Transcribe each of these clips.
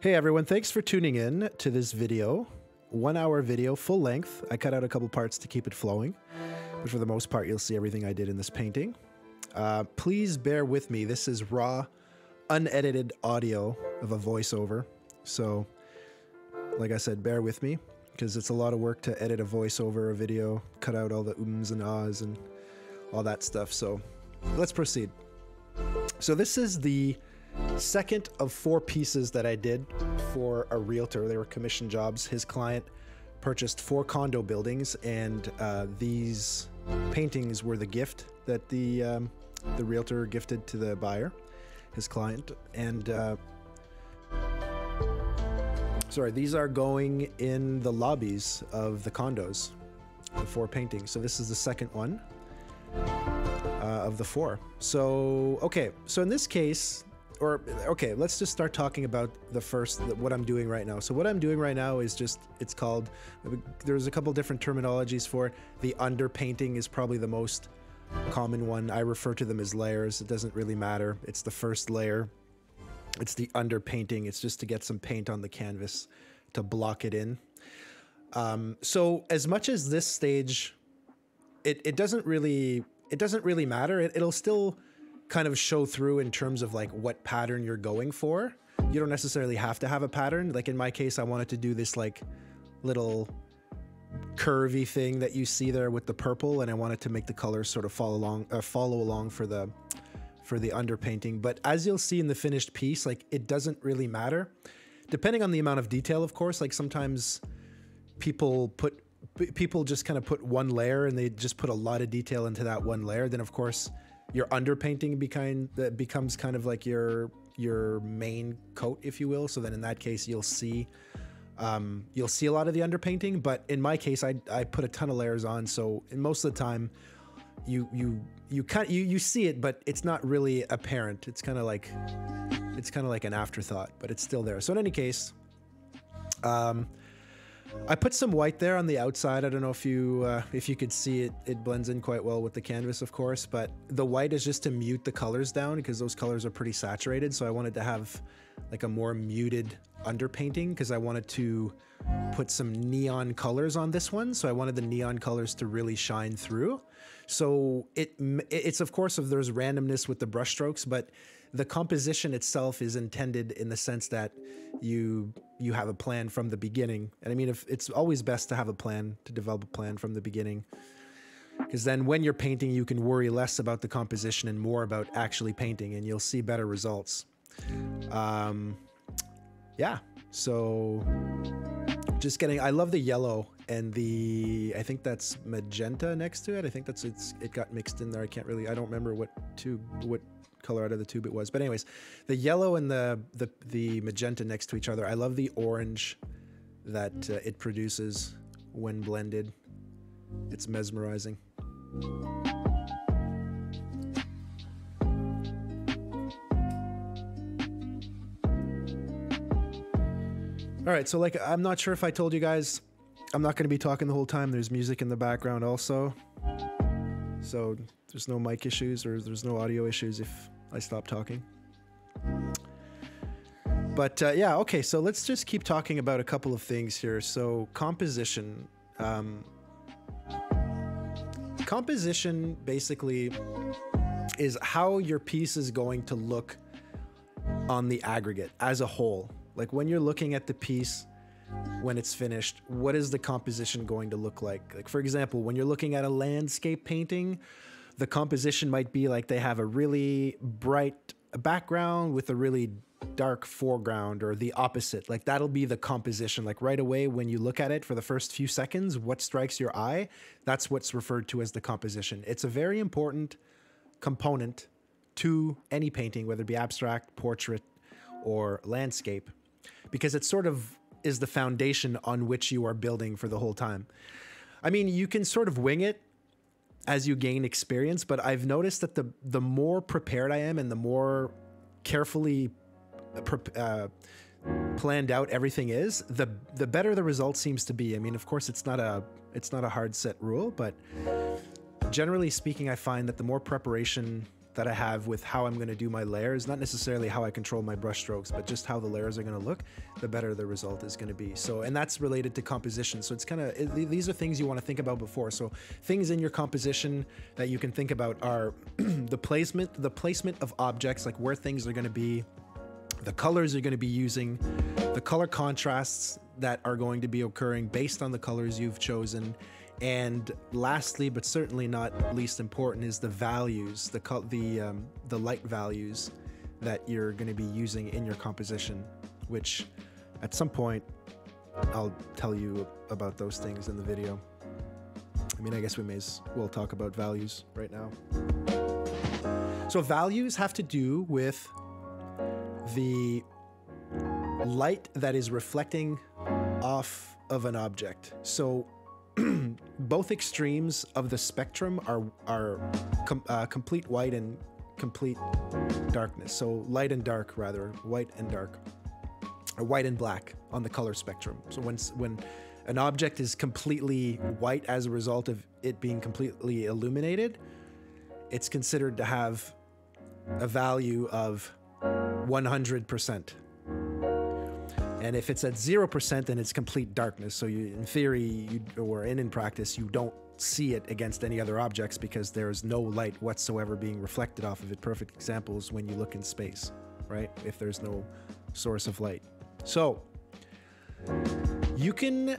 Hey everyone, thanks for tuning in to this video. One hour video, full length. I cut out a couple parts to keep it flowing, but for the most part, you'll see everything I did in this painting. Uh, please bear with me. This is raw, unedited audio of a voiceover. So, like I said, bear with me because it's a lot of work to edit a voiceover, a video, cut out all the ums and ahs and all that stuff. So, let's proceed. So, this is the second of four pieces that I did for a realtor. They were commission jobs. His client purchased four condo buildings, and uh, these paintings were the gift that the um, the realtor gifted to the buyer, his client, and. Uh, sorry, these are going in the lobbies of the condos, the four paintings. So this is the second one uh, of the four. So okay, so in this case, or okay, let's just start talking about the first what I'm doing right now. So what I'm doing right now is just it's called there's a couple different terminologies for it. The underpainting is probably the most common one. I refer to them as layers. It doesn't really matter. It's the first layer. It's the underpainting. It's just to get some paint on the canvas to block it in. Um, so as much as this stage, it, it doesn't really it doesn't really matter. It, it'll still kind of show through in terms of like what pattern you're going for. You don't necessarily have to have a pattern. Like in my case, I wanted to do this like little curvy thing that you see there with the purple, and I wanted to make the colors sort of follow along, uh, follow along for the for the underpainting. But as you'll see in the finished piece, like it doesn't really matter, depending on the amount of detail. Of course, like sometimes people put people just kind of put one layer and they just put a lot of detail into that one layer. Then of course your underpainting behind that becomes kind of like your your main coat, if you will. So then in that case, you'll see um, you'll see a lot of the underpainting. But in my case, I I put a ton of layers on, so most of the time, you you you kind you you see it, but it's not really apparent. It's kind of like it's kind of like an afterthought, but it's still there. So in any case, um, I put some white there on the outside. I don't know if you uh, if you could see it. It blends in quite well with the canvas, of course. But the white is just to mute the colors down because those colors are pretty saturated. So I wanted to have like a more muted underpainting because I wanted to put some neon colors on this one. So I wanted the neon colors to really shine through. So it it's of course if there's randomness with the brushstrokes, but the composition itself is intended in the sense that you you have a plan from the beginning. And I mean, if it's always best to have a plan to develop a plan from the beginning, because then when you're painting, you can worry less about the composition and more about actually painting, and you'll see better results. Um, yeah. So just getting. I love the yellow and the. I think that's magenta next to it. I think that's it's. It got mixed in there. I can't really. I don't remember what tube what color out of the tube it was. But anyways, the yellow and the the, the magenta next to each other. I love the orange that uh, it produces when blended. It's mesmerizing. All right, so like I'm not sure if I told you guys, I'm not going to be talking the whole time. There's music in the background also. So there's no mic issues or there's no audio issues if I stopped talking. But uh, yeah, okay, so let's just keep talking about a couple of things here. So, composition. Um, composition basically is how your piece is going to look on the aggregate as a whole. Like when you're looking at the piece when it's finished, what is the composition going to look like? Like, for example, when you're looking at a landscape painting, the composition might be like they have a really bright background with a really dark foreground or the opposite. Like that'll be the composition. Like right away when you look at it for the first few seconds, what strikes your eye, that's what's referred to as the composition. It's a very important component to any painting, whether it be abstract, portrait, or landscape, because it sort of is the foundation on which you are building for the whole time. I mean, you can sort of wing it as you gain experience, but I've noticed that the the more prepared I am and the more carefully uh, planned out everything is, the the better the result seems to be. I mean, of course, it's not a it's not a hard set rule, but generally speaking, I find that the more preparation that I have with how I'm going to do my layers, not necessarily how I control my brush strokes, but just how the layers are going to look, the better the result is going to be. So, and that's related to composition. So it's kind of, these are things you want to think about before. So things in your composition that you can think about are the placement, the placement of objects, like where things are going to be, the colors you're going to be using, the color contrasts that are going to be occurring based on the colors you've chosen, and lastly, but certainly not least important, is the values, the the um, the light values that you're going to be using in your composition. Which, at some point, I'll tell you about those things in the video. I mean, I guess we may as well talk about values right now. So values have to do with the light that is reflecting off of an object. So both extremes of the spectrum are are com uh, complete white and complete darkness. So light and dark, rather white and dark, or white and black on the color spectrum. So when when an object is completely white as a result of it being completely illuminated, it's considered to have a value of 100%. And if it's at 0%, then it's complete darkness. So you, in theory, you, or in, in practice, you don't see it against any other objects because there's no light whatsoever being reflected off of it. Perfect examples when you look in space, right? If there's no source of light. So you can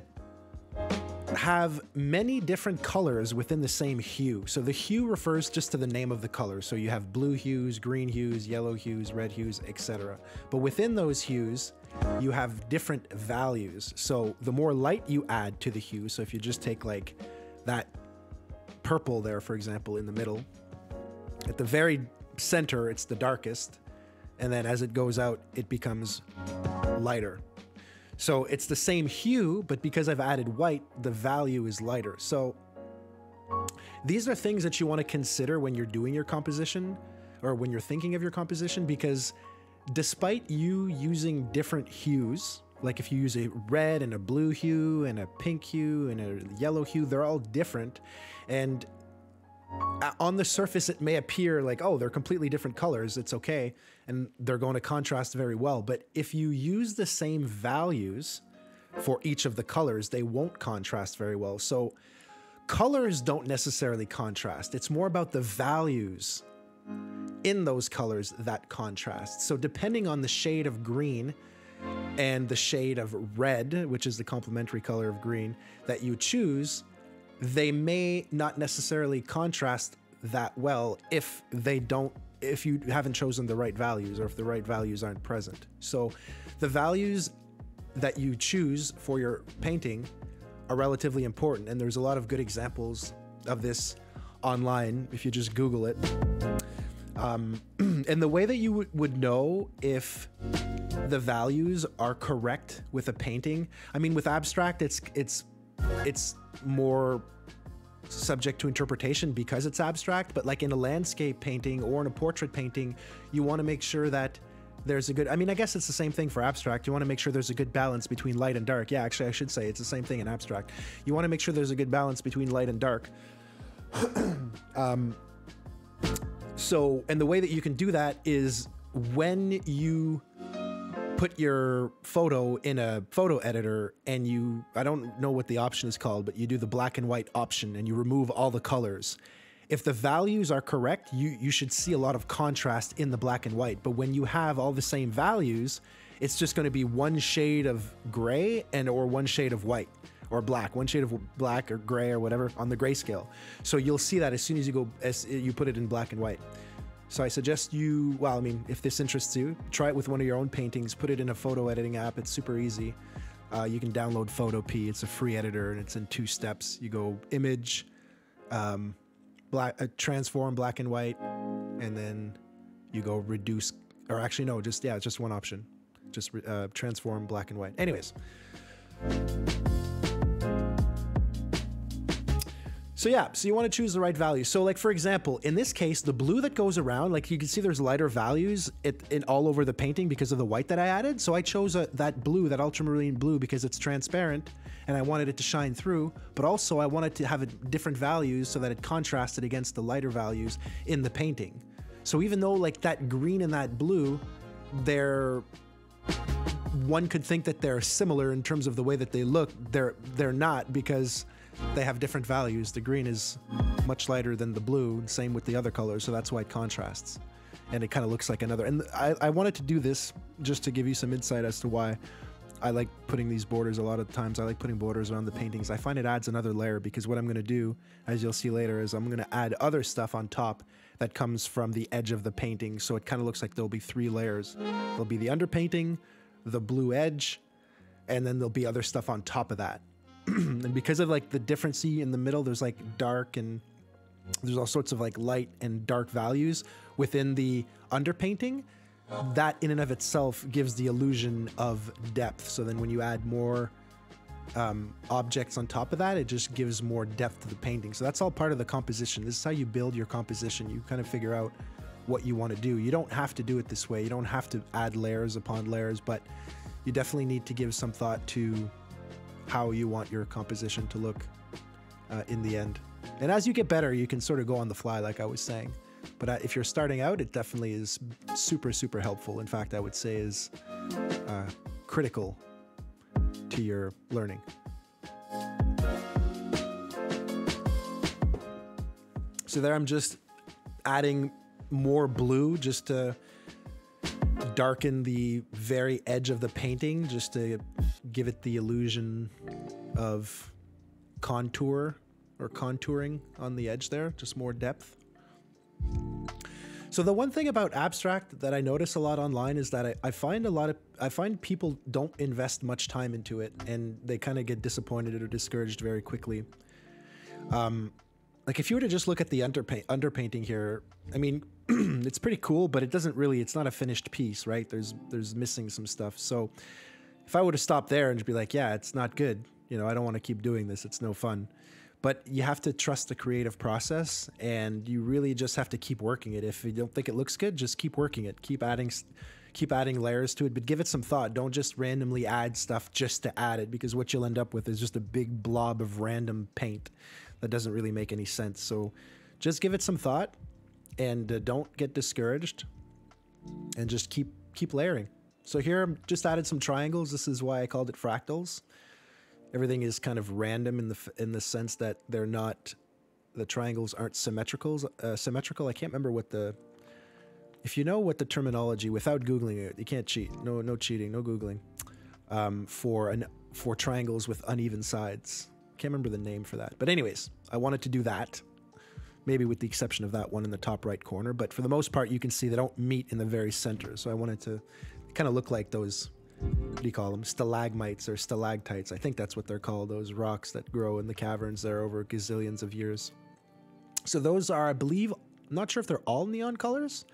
have many different colors within the same hue. So the hue refers just to the name of the color. So you have blue hues, green hues, yellow hues, red hues, etc. But within those hues, you have different values. So the more light you add to the hue, so if you just take like that purple there, for example, in the middle, at the very center, it's the darkest. And then as it goes out, it becomes lighter. So it's the same hue, but because I've added white, the value is lighter. So these are things that you want to consider when you're doing your composition or when you're thinking of your composition because despite you using different hues, like if you use a red and a blue hue and a pink hue and a yellow hue, they're all different. And on the surface, it may appear like, oh, they're completely different colors. It's okay. And they're going to contrast very well. But if you use the same values for each of the colors, they won't contrast very well. So colors don't necessarily contrast. It's more about the values in those colors that contrast. So depending on the shade of green and the shade of red, which is the complementary color of green that you choose, they may not necessarily contrast that well if they don't if you haven't chosen the right values or if the right values aren't present. So the values that you choose for your painting are relatively important and there's a lot of good examples of this online if you just google it um, and the way that you would know if the values are correct with a painting i mean with abstract it's it's it's more subject to interpretation because it's abstract, but like in a landscape painting or in a portrait painting, you want to make sure that there's a good I mean I guess it's the same thing for abstract. You want to make sure there's a good balance between light and dark. Yeah, actually I should say it's the same thing in abstract. You want to make sure there's a good balance between light and dark. um, so and the way that you can do that is when you put your photo in a photo editor and you I don't know what the option is called, but you do the black and white option and you remove all the colors. If the values are correct, you you should see a lot of contrast in the black and white. But when you have all the same values, it's just going to be one shade of gray and or one shade of white or black, one shade of black or gray or whatever on the grayscale. So you'll see that as soon as you go as you put it in black and white. So I suggest you, well, I mean, if this interests you, try it with one of your own paintings, put it in a photo editing app. It's super easy. Uh, you can download Photopea. It's a free editor and it's in two steps. You go image, um, black, uh, transform black and white, and then you go reduce, or actually, no, just, yeah, it's just one option. Just uh, transform black and white. Anyways. So yeah, so you want to choose the right value. So like for example, in this case, the blue that goes around, like you can see there's lighter values it, in all over the painting because of the white that I added. So I chose a, that blue, that ultramarine blue, because it's transparent and I wanted it to shine through, but also I wanted to have a different values so that it contrasted against the lighter values in the painting. So even though like that green and that blue, they're one could think that they're similar in terms of the way that they look. They're they're not because they have different values. The green is much lighter than the blue, same with the other colors, so that's why it contrasts. And it kind of looks like another. And I, I wanted to do this just to give you some insight as to why I like putting these borders a lot of times. I like putting borders around the paintings. I find it adds another layer because what I'm going to do, as you'll see later, is I'm going to add other stuff on top that comes from the edge of the painting. So it kind of looks like there'll be three layers. There'll be the underpainting, the blue edge, and then there'll be other stuff on top of that. and because of like the difference in the middle, there's like dark and there's all sorts of like light and dark values within the underpainting that in and of itself gives the illusion of depth. So then when you add more um, objects on top of that, it just gives more depth to the painting. So that's all part of the composition. This is how you build your composition. You kind of figure out what you want to do. You don't have to do it this way. You don't have to add layers upon layers, but you definitely need to give some thought to how you want your composition to look uh, in the end. And as you get better, you can sort of go on the fly, like I was saying. But uh, if you're starting out, it definitely is super, super helpful. In fact, I would say is uh, critical to your learning. So there I'm just adding more blue just to darken the very edge of the painting, just to give it the illusion of contour or contouring on the edge there, just more depth. So the one thing about abstract that I notice a lot online is that I, I find a lot of I find people don't invest much time into it and they kind of get disappointed or discouraged very quickly. Um, like if you were to just look at the underpaint, underpainting here, I mean, it's pretty cool, but it doesn't really. It's not a finished piece, right? There's there's missing some stuff. So if I were to stop there and just be like, yeah, it's not good. You know, I don't want to keep doing this. It's no fun but you have to trust the creative process and you really just have to keep working it if you don't think it looks good just keep working it keep adding keep adding layers to it but give it some thought don't just randomly add stuff just to add it because what you'll end up with is just a big blob of random paint that doesn't really make any sense so just give it some thought and uh, don't get discouraged and just keep keep layering so here I'm just added some triangles. This is why i called it fractals. Everything is kind of random in the in the sense that they're not the triangles aren't symmetrical uh, symmetrical. I can't remember what the if you know what the terminology without googling it you can't cheat. No no cheating no googling. Um, for an for triangles with uneven sides. Can't remember the name for that. But anyways i wanted to do that. Maybe with the exception of that one in the top right corner. But for the most part you can see they don't meet in the very center. So i wanted to kind of look like those what do you call them? Stalagmites or stalactites. I think that's what they're called, those rocks that grow in the caverns there over gazillions of years. So those are, I believe, I'm not sure if they're all neon colors,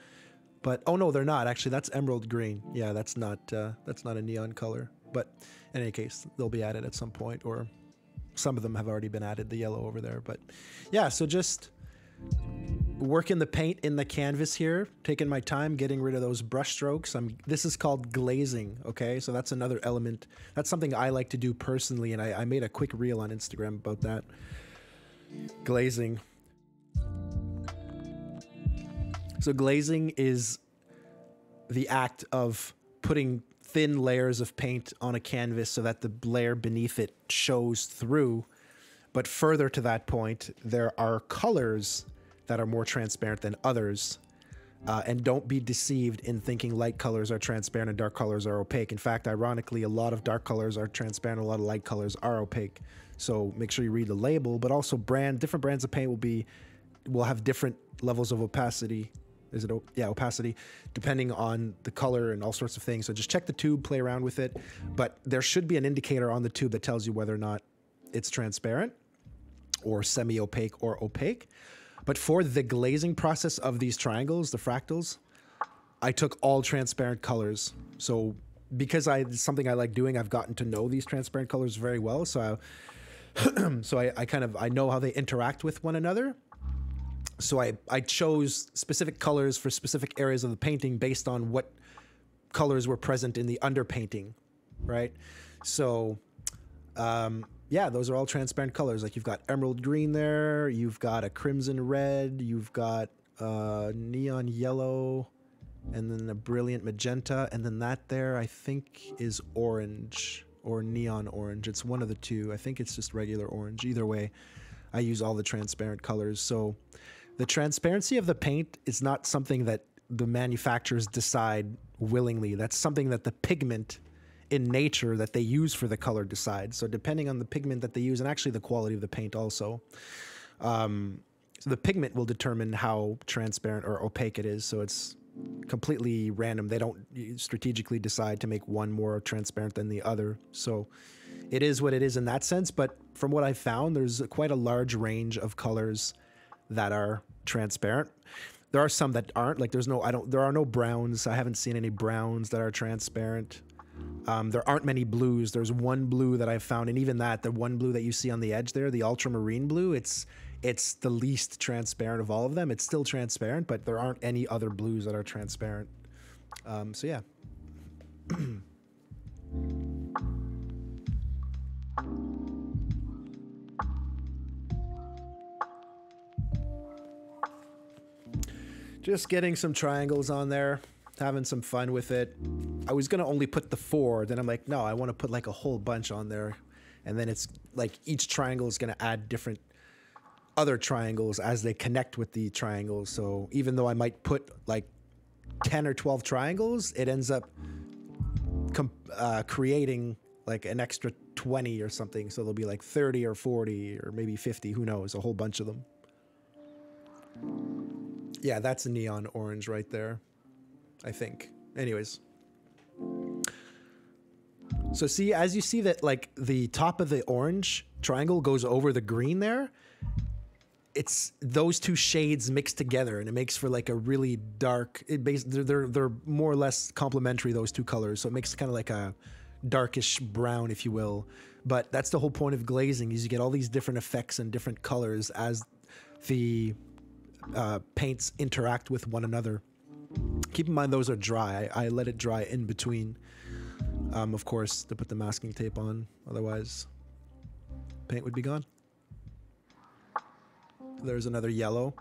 but oh no, they're not. Actually, that's emerald green. Yeah, that's not uh, that's not a neon color. But in any case, they'll be added at some point, or some of them have already been added. The yellow over there, but yeah. So just working the paint in the canvas here, taking my time, getting rid of those brush strokes. I'm, this is called glazing, okay? So that's another element. That's something I like to do personally, and I, I made a quick reel on Instagram about that. Glazing. So glazing is the act of putting thin layers of paint on a canvas so that the layer beneath it shows through. But further to that point, there are colors that are more transparent than others. Uh, and don't be deceived in thinking light colors are transparent and dark colors are opaque. In fact, ironically, a lot of dark colors are transparent, a lot of light colors are opaque. So make sure you read the label, but also brand different brands of paint will be will have different levels of opacity. Is it yeah opacity depending on the color and all sorts of things. So just check the tube, play around with it. But there should be an indicator on the tube that tells you whether or not it's transparent or semi-opaque or opaque. But for the glazing process of these triangles, the fractals, I took all transparent colors. So because I something I like doing, I've gotten to know these transparent colors very well. So I, so I, I kind of I know how they interact with one another. So I, I chose specific colors for specific areas of the painting based on what colors were present in the underpainting, right? So um, yeah, those are all transparent colors. Like you've got emerald green there, you've got a crimson red, you've got uh, neon yellow, and then a brilliant magenta, and then that there I think is orange or neon orange. It's one of the two. I think it's just regular orange. Either way, I use all the transparent colors. So the transparency of the paint is not something that the manufacturers decide willingly. That's something that the pigment in nature that they use for the color decides. So depending on the pigment that they use and actually the quality of the paint also. Um, so the pigment will determine how transparent or opaque it is. So it's completely random. They don't strategically decide to make one more transparent than the other. So it is what it is in that sense. But from what I've found, there's quite a large range of colors that are transparent. There are some that aren't. Like there's no, I don't, there are no browns. I haven't seen any browns that are transparent. Um, there aren't many blues. There's one blue that I've found, and even that, the one blue that you see on the edge there, the ultramarine blue, it's it's the least transparent of all of them. It's still transparent, but there aren't any other blues that are transparent. Um, so yeah. Just getting some triangles on there, having some fun with it. I was gonna only put the four, then I'm like, no, I want to put like a whole bunch on there, and then it's like each triangle is gonna add different other triangles as they connect with the triangles. So even though I might put like 10 or 12 triangles, it ends up uh, creating like an extra 20 or something. So there'll be like 30 or 40 or maybe 50, who knows, a whole bunch of them. Yeah, that's a neon orange right there, I think. Anyways. So see, as you see that like the top of the orange triangle goes over the green there, it's those two shades mixed together and it makes for like a really dark it they're they're more or less complementary those two colors so it makes kind of like a darkish brown if you will but that's the whole point of glazing is you get all these different effects and different colors as the uh, paints interact with one another keep in mind those are dry I, I let it dry in between um, of course to put the masking tape on otherwise paint would be gone there's another yellow.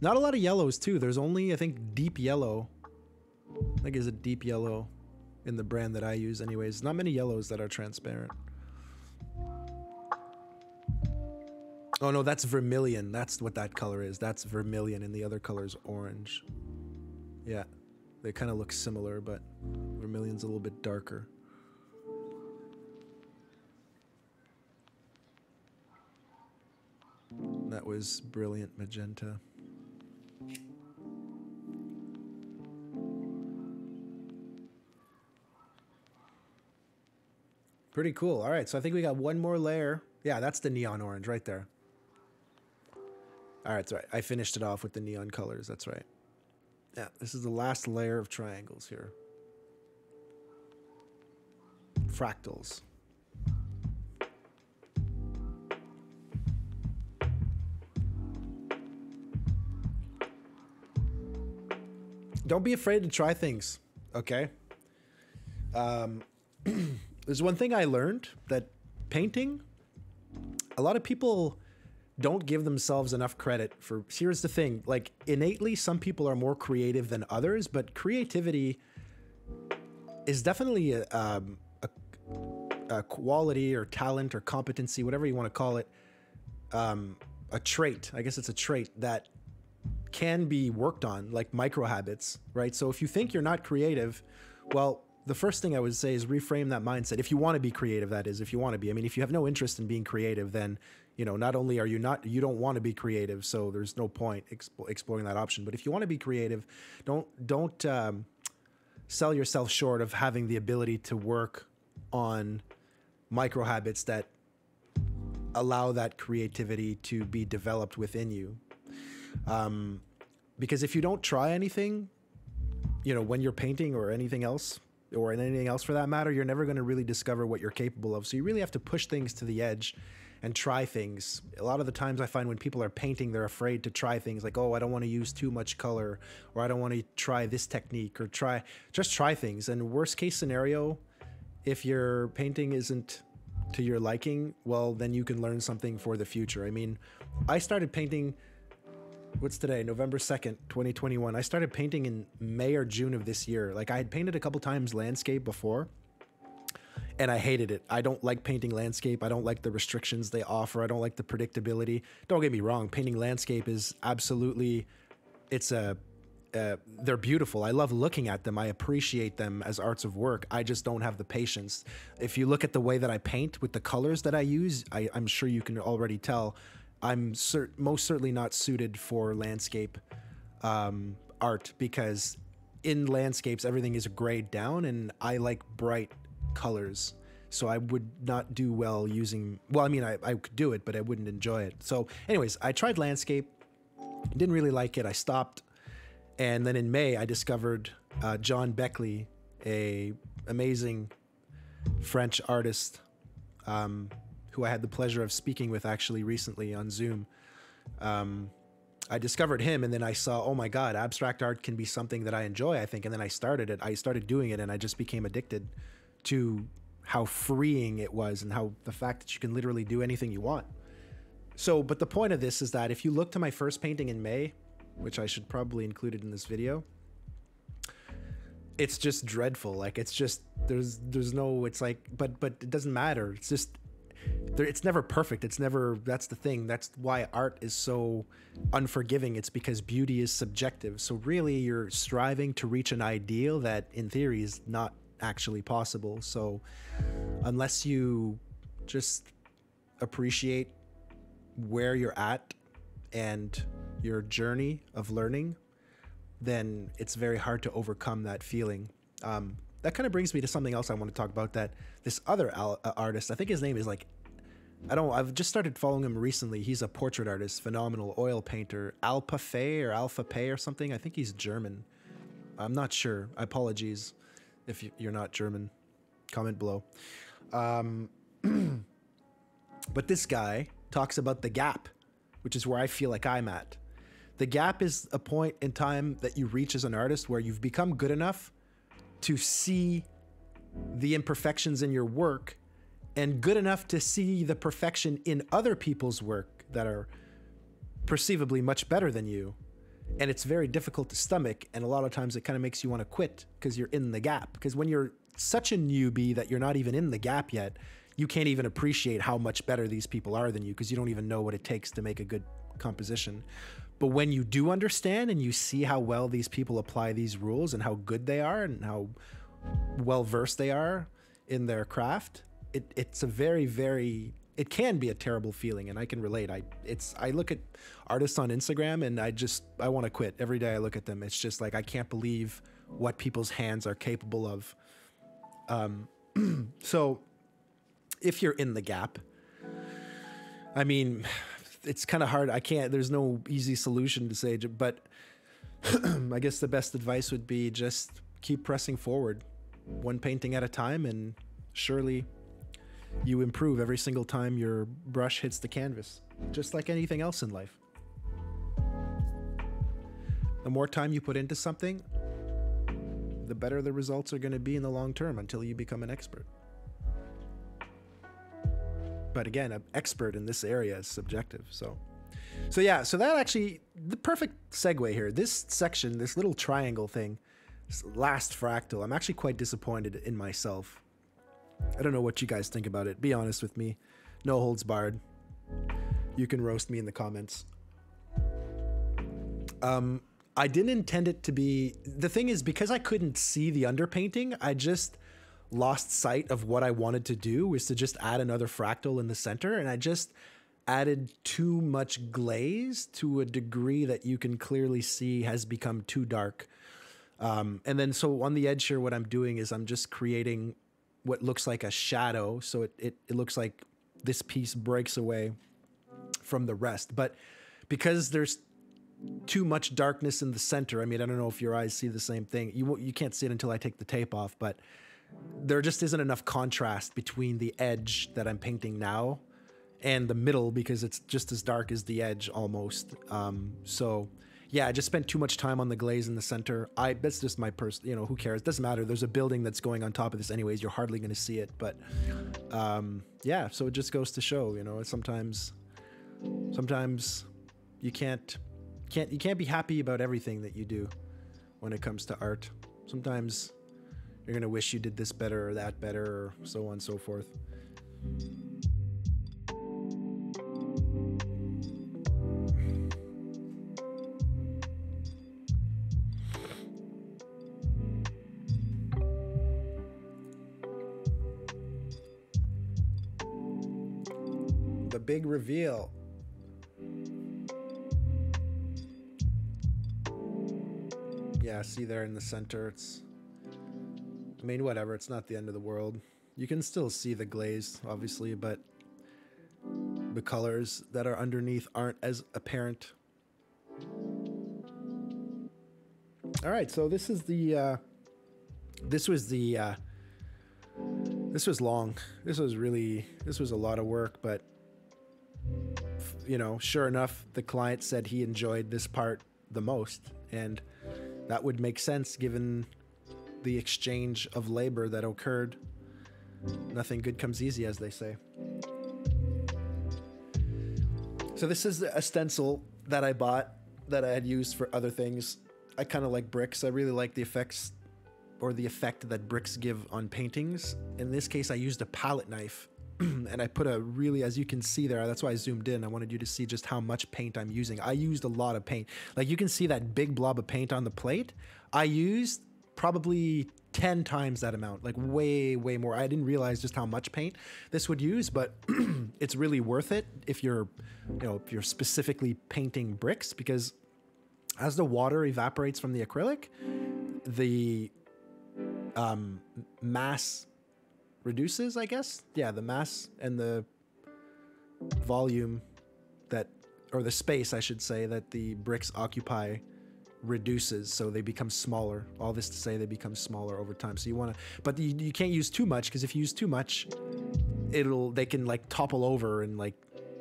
Not a lot of yellows too. There's only, I think, deep yellow. I think is a deep yellow in the brand that I use anyways. Not many yellows that are transparent. Oh no, that's vermilion. That's what that color is. That's vermilion and the other color is orange. Yeah, they kind of look similar, but vermilion's a little bit darker. That was brilliant magenta. Pretty cool. All right, so I think we got one more layer. Yeah, that's the neon orange right there. All right, that's right. I finished it off with the neon colors. That's right. Yeah, this is the last layer of triangles here. Fractals. don't be afraid to try things. Okay. Um, there's one thing I learned that painting, a lot of people don't give themselves enough credit for. Here's the thing like, innately, some people are more creative than others, but creativity is definitely a, um, a, a quality or talent or competency, whatever you want to call it, um, a trait. I guess it's a trait that can be worked on, like micro habits, right? So if you think you're not creative, well, the first thing I would say is reframe that mindset. If you want to be creative, that is, if you want to be. I mean, if you have no interest in being creative, then you know not only are you not you don't want to be creative, so there's no point exp- exploring that option. But if you want to be creative, don't don't um, sell yourself short of having the ability to work on micro habits that allow that creativity to be developed within you. Um, because if you don't try anything, you know, when you're painting or anything else, or anything else for that matter, you're never going to really discover what you're capable of. So you really have to push things to the edge and try things. A lot of the times I find when people are painting, they're afraid to try things like, oh, I don't want to use too much color, or I don't want to try this technique, or try, just try things. And worst case scenario, if your painting isn't to your liking, well, then you can learn something for the future. I mean, I started painting what's today? November 2nd, 2021. I started painting in May or June of this year. Like I had painted a couple times landscape before and I hated it. I don't like painting landscape. I don't like the restrictions they offer. I don't like the predictability. Don't get me wrong, painting landscape is absolutely it's a uh, they're beautiful. I love looking at them. I appreciate them as arts of work. I just don't have the patience. If you look at the way that I paint with the colors that I use, I, am sure you can already tell I'm cert- most certainly not suited for landscape um, art because in landscapes everything is grayed down, and I like bright colors. So I would not do well using. Well, I mean, I, I could do it, but I wouldn't enjoy it. So, anyways, I tried landscape, didn't really like it. I stopped and then in May, I discovered uh, John Beckley, a amazing French artist um, who I had the pleasure of speaking with actually recently on Zoom. Um, I discovered him, and then I saw, oh my God, abstract art can be something that I enjoy. I think, and then I started it. I started doing it, and I just became addicted to how freeing it was, and how the fact that you can literally do anything you want. So, but the point of this is that if you look to my first painting in May, which I should probably include it in this video. It's just dreadful. Like it's just there's there's no it's like but but it doesn't matter. It's just it's never perfect. It's never that's the thing. That's why art is so unforgiving. It's because beauty is subjective. So really you're striving to reach an ideal that in theory is not actually possible. So unless you just appreciate where you're at and your journey of learning, then it's very hard to overcome that feeling. Um, that kind of brings me to something else I want to talk about. That this other al- uh, artist, I think his name is like, I don't. I've just started following him recently. He's a portrait artist, phenomenal oil painter, Alpa Fay or Alpha Pay or something. I think he's German. I'm not sure. Apologies if you're not German. Comment below. Um, but this guy talks about the gap, which is where I feel like I'm at. The gap is a point in time that you reach as an artist where you've become good enough to see the imperfections in your work and good enough to see the perfection in other people's work that are perceivably much better than you. And it's very difficult to stomach. And a lot of times it kind of makes you want to quit because you're in the gap. Because when you're such a newbie that you're not even in the gap yet, you can't even appreciate how much better these people are than you because you don't even know what it takes to make a good composition. But when you do understand and you see how well these people apply these rules and how good they are and how well versed they are in their craft, it, it's a very, very it can be a terrible feeling and I can relate. I it's I look at artists on Instagram and I just I want to quit every day I look at them. It's just like I can't believe what people's hands are capable of. Um so if you're in the gap, I mean, it's kind of hard. I can't. There's no easy solution to say, but I guess the best advice would be just keep pressing forward, one painting at a time, and surely you improve every single time your brush hits the canvas, just like anything else in life. The more time you put into something, the better the results are going to be in the long term until you become an expert. But again, an expert in this area is subjective. So, so yeah, so that actually the perfect segue here. This section, this little triangle thing, last fractal. I'm actually quite disappointed in myself. I don't know what you guys think about it. Be honest with me. No holds barred. You can roast me in the comments. Um, I didn't intend it to be. The thing is, because I couldn't see the underpainting, I just lost sight of what I wanted to do was to just add another fractal in the center. And I just added too much glaze to a degree that you can clearly see has become too dark. Um, and then so on the edge here, what I'm doing is I'm just creating what looks like a shadow. So it, it, it looks like this piece breaks away from the rest. But because there's too much darkness in the center, I mean, I don't know if your eyes see the same thing. You, you can't see it until I take the tape off, but there just isn't enough contrast between the edge that I'm painting now and the middle because it's just as dark as the edge almost. Um, so yeah, I just spent too much time on the glaze in the center. I that's just my person. You know, who cares? Doesn't matter. There's a building that's going on top of this anyways. You're hardly going to see it, but um, yeah. So it just goes to show, you know, sometimes, sometimes you can't can't you can't be happy about everything that you do when it comes to art. Sometimes you're gonna wish you did this better or that better or so on and so forth. Reveal. Yeah, see there in the center, it's I mean, whatever, it's not the end of the world. You can still see the glaze, obviously, but the colors that are underneath aren't as apparent. All right, so this is the, uh, this was the, uh, this was long. This was really, this was a lot of work, but, you know, sure enough, the client said he enjoyed this part the most. And that would make sense given the exchange of labor that occurred. Nothing good comes easy, as they say. So this is a stencil that I bought that I had used for other things. I kind of like bricks. I really like the effects or the effect that bricks give on paintings. In this case, I used a palette knife and I put a really, as you can see there, that's why I zoomed in. I wanted you to see just how much paint I'm using. I used a lot of paint. Like you can see that big blob of paint on the plate. I used probably 10 times that amount, like way, way more. I didn't realize just how much paint this would use, but it's really worth it if you're, you know, if you're specifically painting bricks because as the water evaporates from the acrylic, the um, mass reduces, I guess. Yeah, the mass and the volume that, or the space, I should say, that the bricks occupy reduces so they become smaller. All this to say they become smaller over time. So you want to but you, you can't use too much because if you use too much it'll they can like topple over and like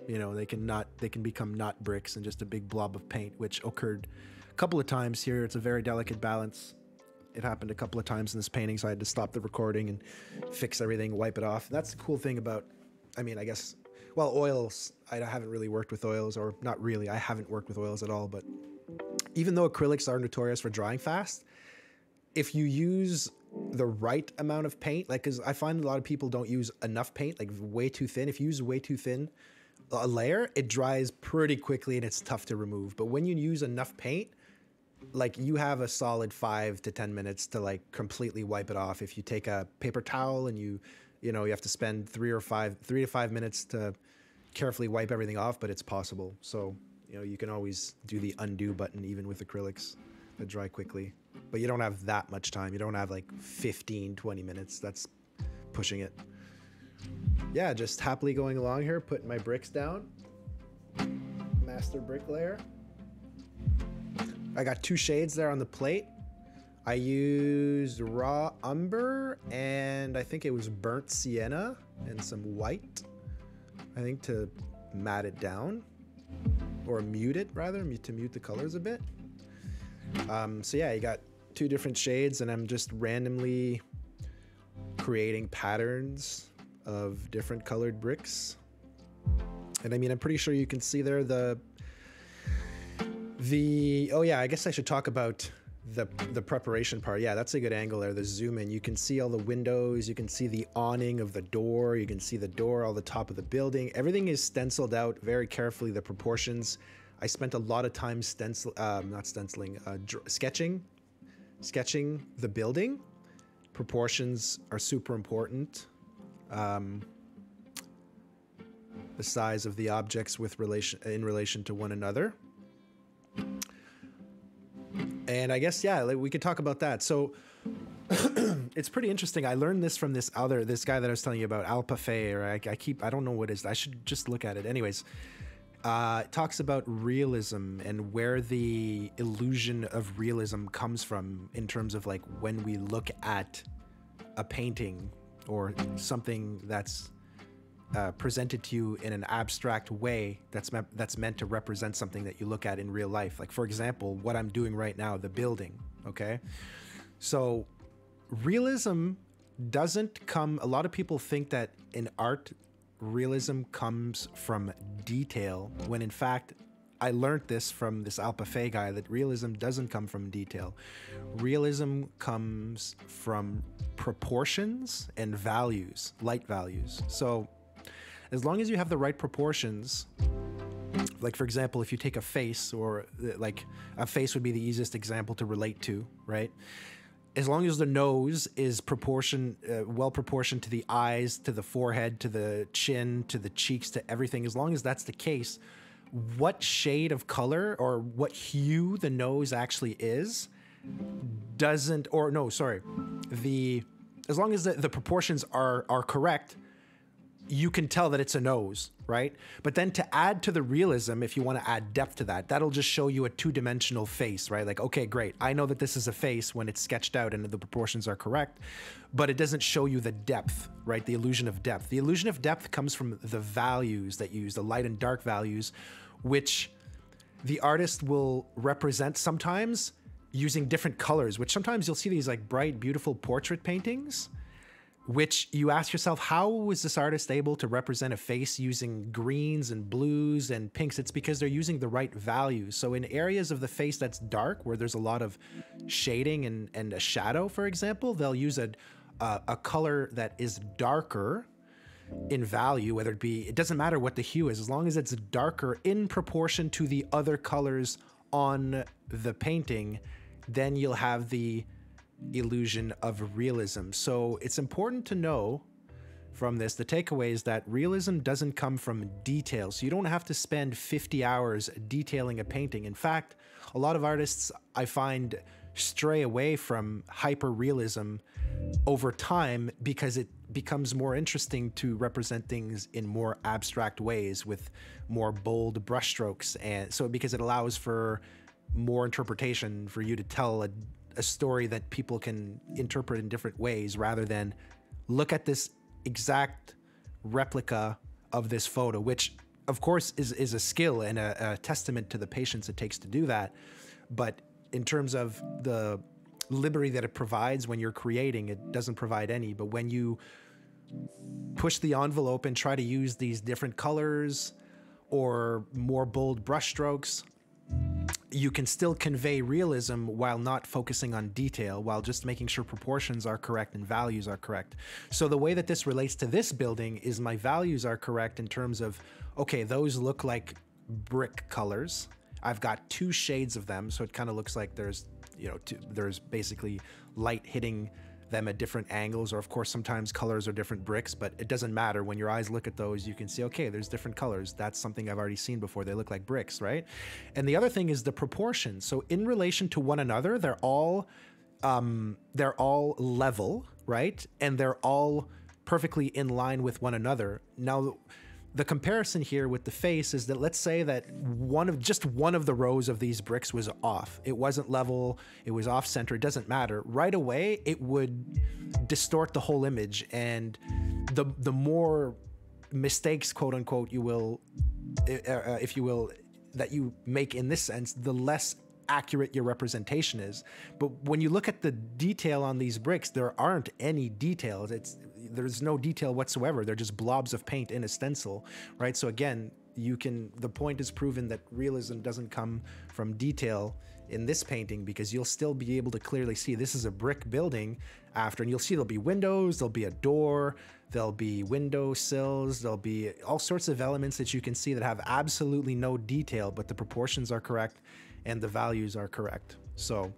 you know they can not they can become not bricks and just a big blob of paint which occurred a couple of times here. It's a very delicate balance it happened a couple of times in this painting so i had to stop the recording and fix everything wipe it off that's the cool thing about i mean i guess well oils i haven't really worked with oils or not really i haven't worked with oils at all but even though acrylics are notorious for drying fast, if you use the right amount of paint, like, cause I find a lot of people don't use enough paint, like way too thin. If you use way too thin a layer, it dries pretty quickly and it's tough to remove. But when you use enough paint, like you have a solid five to 10 minutes to like completely wipe it off. If you take a paper towel and you, you know, you have to spend three or five, three to five minutes to carefully wipe everything off, but it's possible. So you know, you can always do the undo button even with acrylics that dry quickly. But you don't have that much time. You don't have like 15, 20 minutes. That's pushing it. Yeah, just happily going along here, putting my bricks down. Master bricklayer. I got two shades there on the plate. I used raw umber and I think it was burnt sienna and some white. I think to mat it down or mute it rather, to mute the colors a bit. Um, so yeah, you got two different shades and I'm just randomly creating patterns of different colored bricks. And I mean, I'm pretty sure you can see there the, the, oh yeah, I guess I should talk about the the preparation part. Yeah that's a good angle there the zoom in. You can see all the windows you can see the awning of the door you can see the door all the top of the building. Everything is stenciled out very carefully the proportions. I spent a lot of time stencil um, not stenciling uh, sketching sketching the building. Proportions are super important. Um, the size of the objects with relation in relation to one another and I guess yeah, like, we could talk about that. So it's pretty interesting. I learned this from this other this guy that I was telling you about, Al Pafay, or I, I, keep I don't know what is. I should just look at it. Anyways, uh, it talks about realism and where the illusion of realism comes from in terms of like when we look at a painting or something that's uh, presented to you in an abstract way that's me- that's meant to represent something that you look at in real life. Like for example, what I'm doing right now, the building. Okay, so realism doesn't come. A lot of people think that in art, realism comes from detail, when in fact, I learned this from this Fey guy that realism doesn't come from detail. Realism comes from proportions and values, light values. So as long as you have the right proportions, like for example, if you take a face or like a face would be the easiest example to relate to, right? As long as the nose is proportion uh, well proportioned to the eyes, to the forehead, to the chin, to the cheeks, to everything, as long as that's the case, what shade of color or what hue the nose actually is doesn't or no sorry the as long as the, the proportions are are correct you can tell that it's a nose, right? But then to add to the realism, if you want to add depth to that, that'll just show you a two dimensional face, right? Like, okay, great. I know that this is a face when it's sketched out and the proportions are correct, but it doesn't show you the depth, right? The illusion of depth. The illusion of depth comes from the values that you use, the light and dark values, which the artist will represent sometimes using different colors, which sometimes you'll see these like bright, beautiful portrait paintings which you ask yourself, how was this artist able to represent a face using greens and blues and pinks? It's because they're using the right values. So in areas of the face that's dark, where there's a lot of shading and, and a shadow, for example, they'll use a, a, a color that is darker in value, whether it be, it doesn't matter what the hue is, as long as it's darker in proportion to the other colors on the painting, then you'll have the illusion of realism. So it's important to know from this, the takeaway is that realism doesn't come from detail. So you don't have to spend 50 hours detailing a painting. In fact, a lot of artists I find stray away from hyper realism over time because it becomes more interesting to represent things in more abstract ways with more bold brushstrokes and so because it allows for more interpretation for you to tell a a story that people can interpret in different ways rather than look at this exact replica of this photo, which of course is, is a skill and a, a testament to the patience it takes to do that. But in terms of the liberty that it provides when you're creating, it doesn't provide any. But when you push the envelope and try to use these different colors or more bold brushstrokes, you can still convey realism while not focusing on detail, while just making sure proportions are correct and values are correct. So the way that this relates to this building is my values are correct in terms of, okay, those look like brick colors. I've got two shades of them, so it kind of looks like there's, you know, two, there's basically light hitting them at different angles, or of course, sometimes colors are different bricks, but it doesn't matter. When your eyes look at those, you can see, okay, there's different colors. That's something I've already seen before. They look like bricks, right? And the other thing is the proportion. So in relation to one another, they're all um, they're all level, right? And they're all perfectly in line with one another. Now, the comparison here with the face is that let's say that one of just one of the rows of these bricks was off. It wasn't level, it was off center, it doesn't matter. Right away, it would distort the whole image and the the more mistakes quote unquote you will uh, if you will that you make in this sense, the less accurate your representation is. But when you look at the detail on these bricks, there aren't any details. It's there's no detail whatsoever. They're just blobs of paint in a stencil, right? So again, you can the point is proven that realism doesn't come from detail in this painting because you'll still be able to clearly see this is a brick building after and you'll see there'll be windows there'll be a door there'll be window sills there'll be all sorts of elements that you can see that have absolutely no detail but the proportions are correct and the values are correct so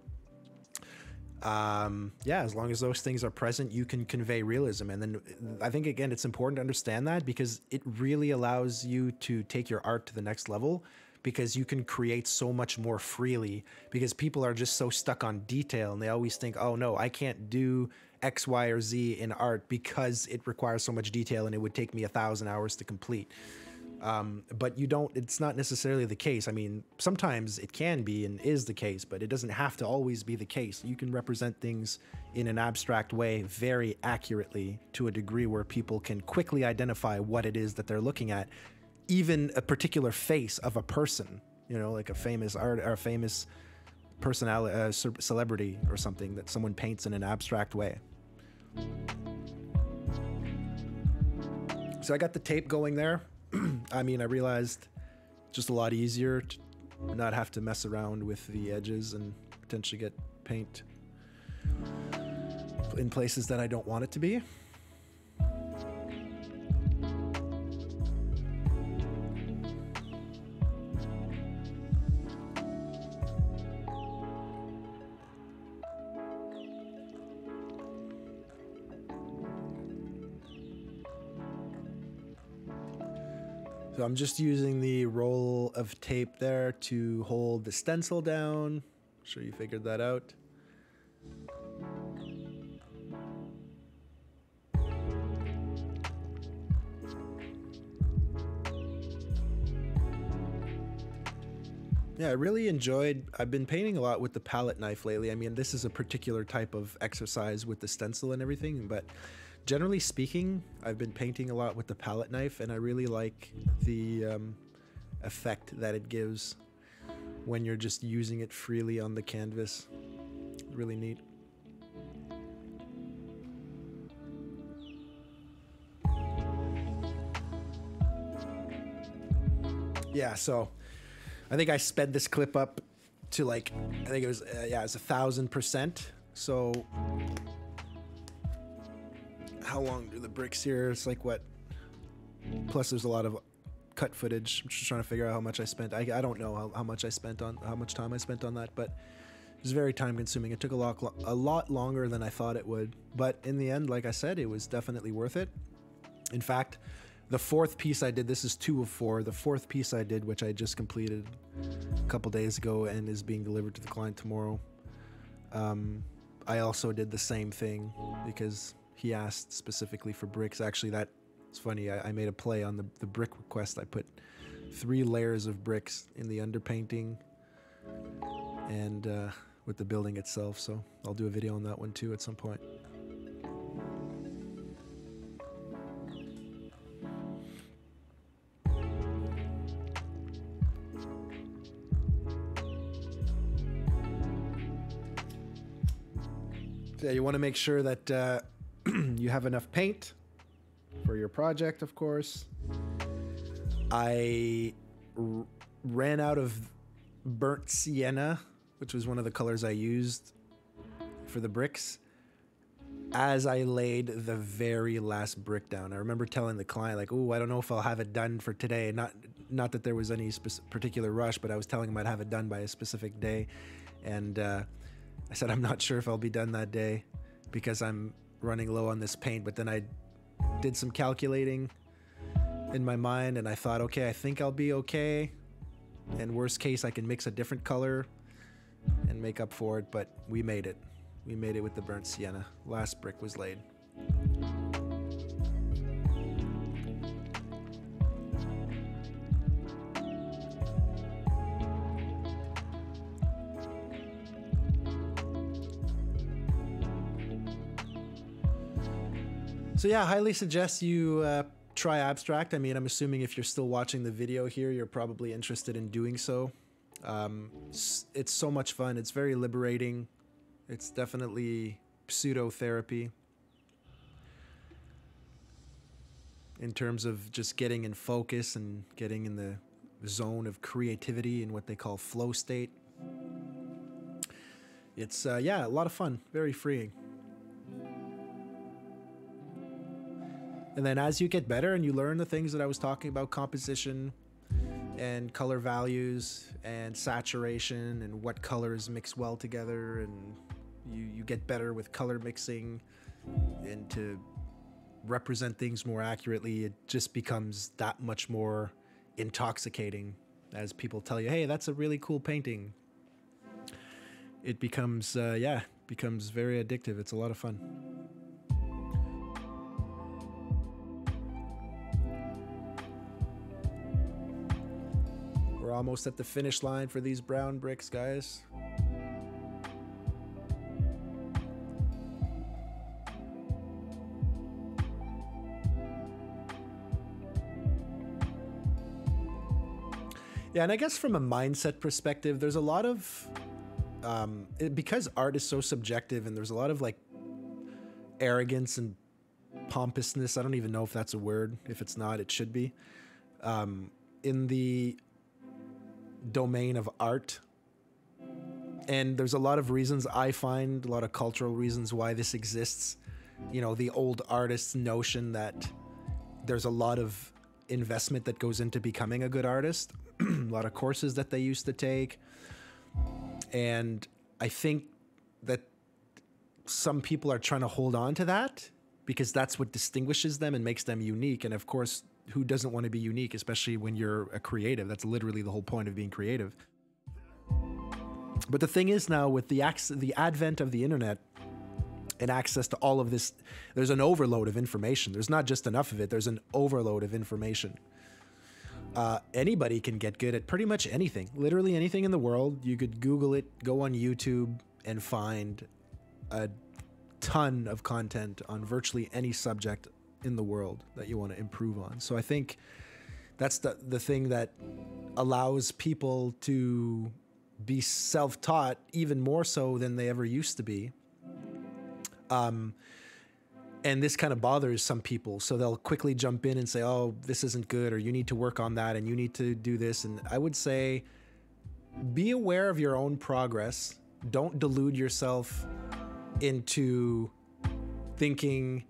um, yeah, as long as those things are present, you can convey realism. And then I think, again, it's important to understand that because it really allows you to take your art to the next level because you can create so much more freely because people are just so stuck on detail and they always think, oh no, I can't do X, Y, or Z in art because it requires so much detail and it would take me a thousand hours to complete. Um, but you don't, it's not necessarily the case. I mean, sometimes it can be and is the case, but it doesn't have to always be the case. You can represent things in an abstract way very accurately to a degree where people can quickly identify what it is that they're looking at, even a particular face of a person, you know, like a famous art or a famous personality, uh, celebrity or something that someone paints in an abstract way. So I got the tape going there. I mean, I realized just a lot easier to, not have to mess around with the edges and potentially get paint in places that I don't want it to be. So I'm just using the roll of tape there to hold the stencil down. Sure you figured that out. Yeah, I really enjoyed. I've been painting a lot with the palette knife lately. I mean, this is a particular type of exercise with the stencil and everything, but generally speaking, I've been painting a lot with the palette knife, and I really like the um, effect that it gives when you're just using it freely on the canvas. Really neat. Yeah, so I think I sped this clip up to like, I think it was, uh, yeah, it's a thousand percent. So how long do the bricks here? It's like what? Plus, there's a lot of cut footage. I'm just trying to figure out how much I spent. I, I don't know how, how much I spent on how much time I spent on that, but it was very time consuming. It took a lot a lot longer than I thought it would, but in the end, like I said, it was definitely worth it. In fact, the fourth piece I did, this is two of four. The fourth piece I did, which I just completed a couple days ago and is being delivered to the client tomorrow. Um, I also did the same thing because he asked specifically for bricks. Actually, that it's funny. I, I made a play on the, the brick request. I put three layers of bricks in the underpainting and uh, with the building itself. So I'll do a video on that one too at some point. yeah, you want to make sure that uh, you have enough paint for your project, of course. I ran out of burnt sienna, which was one of the colors I used for the bricks, as I laid the very last brick down. I remember telling the client, like, "Oh, I don't know if I'll have it done for today." Not, not that there was any particular rush, but I was telling him I'd have it done by a specific day, and uh, I said I'm not sure if I'll be done that day because I'm running low on this paint, but then I did some calculating in my mind and I thought, okay, I think I'll be okay. And worst case, I can mix a different color and make up for it, but we made it. We made it with the burnt sienna. Last brick was laid. So yeah, highly suggest you uh, try abstract. I mean, I'm assuming if you're still watching the video here, you're probably interested in doing so. Um, it's so much fun. It's very liberating. It's definitely pseudo therapy in terms of just getting in focus and getting in the zone of creativity in what they call flow state. It's uh, yeah, a lot of fun, very freeing. And then as you get better and you learn the things that I was talking about composition and color values and saturation and what colors mix well together and you, you get better with color mixing and to represent things more accurately, it just becomes that much more intoxicating as people tell you, hey, that's a really cool painting. It becomes, uh, yeah, becomes very addictive. It's a lot of fun. We're almost at the finish line for these brown bricks, guys. Yeah, and I guess from a mindset perspective, there's a lot of um, it, because art is so subjective, and there's a lot of like arrogance and pompousness. I don't even know if that's a word. If it's not, it should be. Um, in the domain of art. And there's a lot of reasons I find, a lot of cultural reasons why this exists. You know, the old artist's notion that there's a lot of investment that goes into becoming a good artist, a lot of courses that they used to take. And I think that some people are trying to hold on to that because that's what distinguishes them and makes them unique. And of course, who doesn't want to be unique, especially when you're a creative? That's literally the whole point of being creative. But the thing is now with the ac- the advent of the internet and access to all of this, there's an overload of information. There's not just enough of it. There's an overload of information. Uh, anybody can get good at pretty much anything, literally anything in the world. You could Google it, go on YouTube, and find a ton of content on virtually any subject in the world that you want to improve on. So I think that's the the thing that allows people to be self-taught even more so than they ever used to be. Um, and this kind of bothers some people, so they'll quickly jump in and say, "Oh, this isn't good," or "You need to work on that," and "You need to do this." And I would say, be aware of your own progress. Don't delude yourself into thinking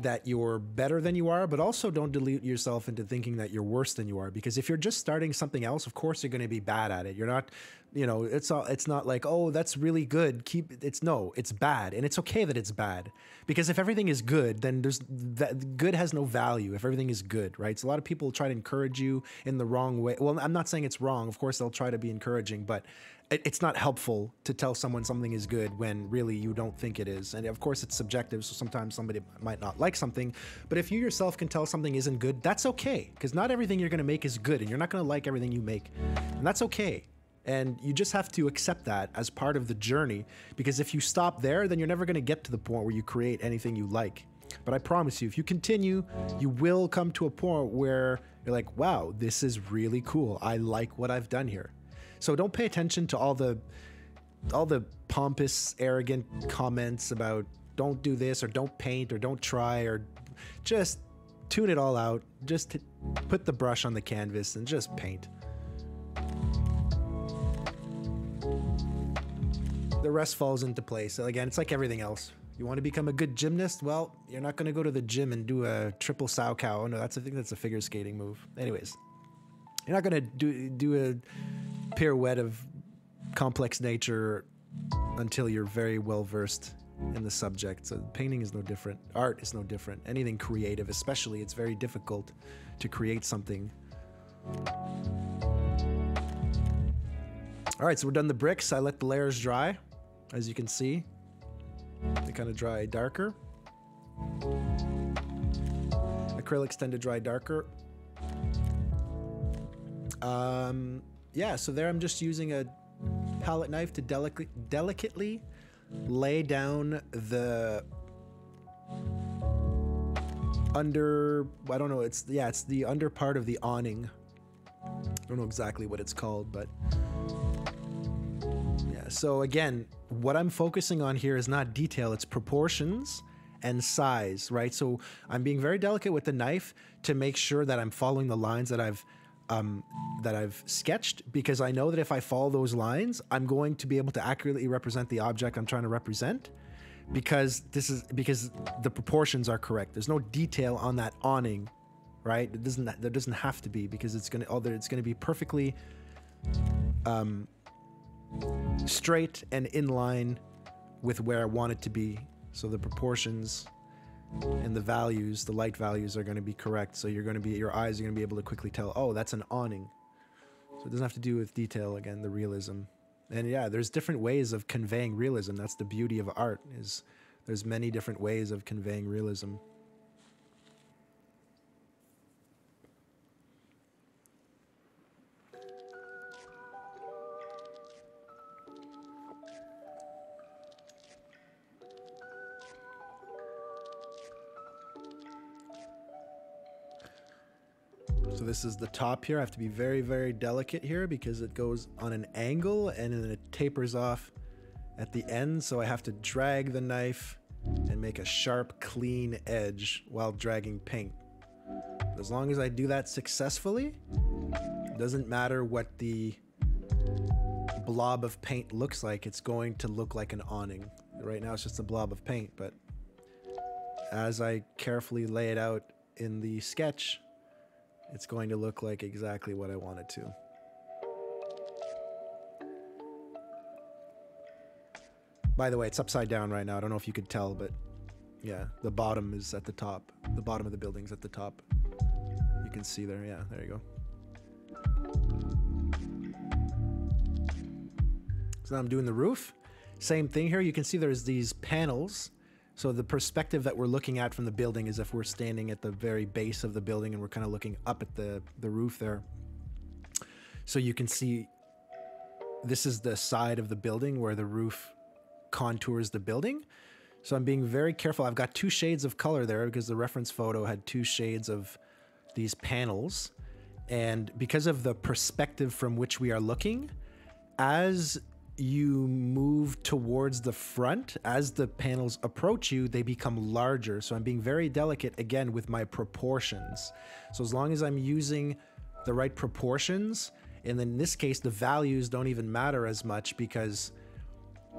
that you're better than you are, but also don't dilute yourself into thinking that you're worse than you are. Because if you're just starting something else, of course you're going to be bad at it. You're not, you know, it's all, it's not like, oh, that's really good. Keep it's no, it's bad, and it's okay that it's bad. Because if everything is good, then there's that good has no value. If everything is good, right? So a lot of people try to encourage you in the wrong way. Well, I'm not saying it's wrong. Of course, they'll try to be encouraging, but it's not helpful to tell someone something is good when really you don't think it is. And of course, it's subjective, so sometimes somebody might not like something. But if you yourself can tell something isn't good, that's okay, because not everything you're going to make is good, and you're not going to like everything you make. And that's okay. And you just have to accept that as part of the journey, because if you stop there, then you're never going to get to the point where you create anything you like. But I promise you, if you continue, you will come to a point where you're like, wow, this is really cool. I like what I've done here. So don't pay attention to all the all the pompous, arrogant comments about don't do this or don't paint or don't try or just tune it all out. Just put the brush on the canvas and just paint. The rest falls into place. Again, it's like everything else. You want to become a good gymnast? Well, you're not going to go to the gym and do a triple Salchow. Oh, no, that's a thing that's a figure skating move. Anyways, you're not going to do do a pirouette of complex nature until you're very well versed in the subject. So painting is no different. Art is no different. Anything creative, especially, it's very difficult to create something. All right, so we're done the bricks. I let the layers dry, as you can see. They kind of dry darker. Acrylics tend to dry darker. Um, yeah, so there I'm just using a palette knife to delic- delicately lay down the under I don't know it's yeah it's the under part of the awning I don't know exactly what it's called but so again what I'm focusing on here is not detail it's proportions and size right so I'm being very delicate with the knife to make sure that I'm following the lines that I've um, that I've sketched because I know that if I follow those lines, I'm going to be able to accurately represent the object I'm trying to represent because this is because the proportions are correct. There's no detail on that awning, right? It doesn't there doesn't have to be because it's gonna although it's gonna be perfectly um, straight and in line with where I want it to be. So the proportions and the values, the light values are going to be correct. So you're going to be, your eyes are going to be able to quickly tell, oh, that's an awning. So it doesn't have to do with detail again, the realism. And yeah, there's different ways of conveying realism. That's the beauty of art is there's many different ways of conveying realism. This is the top here. I have to be very, very delicate here because it goes on an angle and then it tapers off at the end. So I have to drag the knife and make a sharp, clean edge while dragging paint. As long as I do that successfully, doesn't matter what the blob of paint looks like, it's going to look like an awning. Right now it's just a blob of paint, but as I carefully lay it out in the sketch, it's going to look like exactly what I want it to. By the way, it's upside down right now. I don't know if you could tell, but yeah, the bottom is at the top. The bottom of the building's at the top. You can see there. Yeah, there you go. So now I'm doing the roof. Same thing here. You can see there's these panels. So the perspective that we're looking at from the building is if we're standing at the very base of the building and we're kind of looking up at the, the roof there. So you can see this is the side of the building where the roof contours the building. So I'm being very careful. I've got two shades of color there because the reference photo had two shades of these panels. And because of the perspective from which we are looking, as you move towards the front, as the panels approach you, they become larger. So I'm being very delicate again with my proportions. So as long as I'm using the right proportions, and in this case, the values don't even matter as much because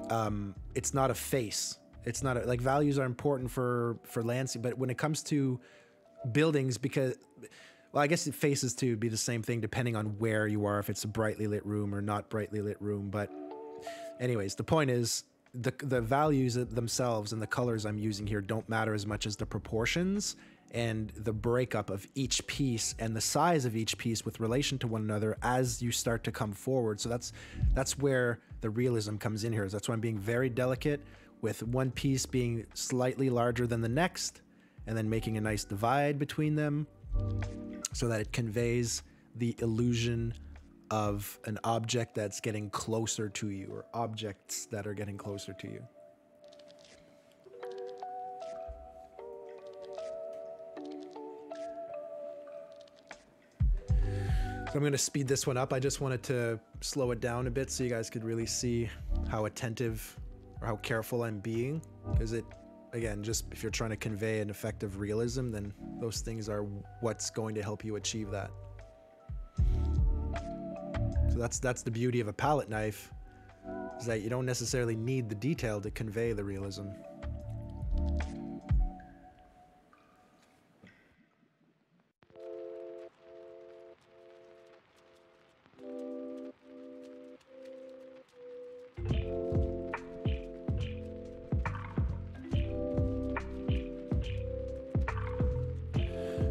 um, it's not a face. It's not a, like values are important for for landscape, but when it comes to buildings, because well, I guess faces to be the same thing depending on where you are, if it's a brightly lit room or not brightly lit room. But anyways, the point is the the values themselves and the colors I'm using here don't matter as much as the proportions and the breakup of each piece and the size of each piece with relation to one another as you start to come forward. So that's that's where the realism comes in here. That's why I'm being very delicate with one piece being slightly larger than the next and then making a nice divide between them so that it conveys the illusion of an object that's getting closer to you or objects that are getting closer to you. So I'm going to speed this one up. I just wanted to slow it down a bit so you guys could really see how attentive or how careful I'm being. Because it, again, just if you're trying to convey an effective realism, then those things are what's going to help you achieve that. So that's that's the beauty of a palette knife, is that you don't necessarily need the detail to convey the realism.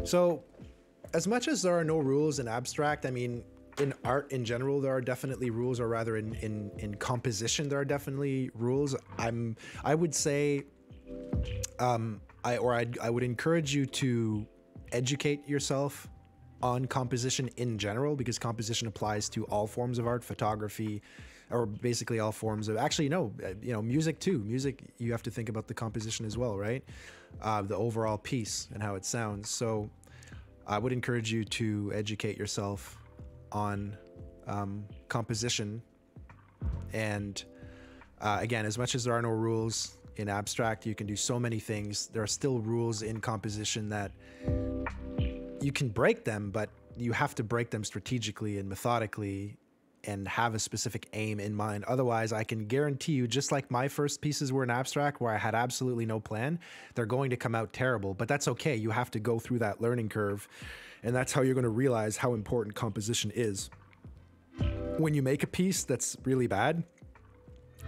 So, as much as there are no rules in abstract, I mean, in art in general, there are definitely rules, or rather, in in in composition, there are definitely rules. I'm I would say, um, I or I I would encourage you to educate yourself on composition in general because composition applies to all forms of art, photography, or basically all forms of actually no you know music too. Music you have to think about the composition as well right? Uh, the overall piece and how it sounds. So i would encourage you to educate yourself on um, composition. And uh, again as much as there are no rules in abstract you can do so many things. There are still rules in composition that you can break them but you have to break them strategically and methodically and have a specific aim in mind. Otherwise, I can guarantee you, just like my first pieces were an abstract where I had absolutely no plan, they're going to come out terrible. But that's okay. You have to go through that learning curve. And that's how you're going to realize how important composition is. When you make a piece that's really bad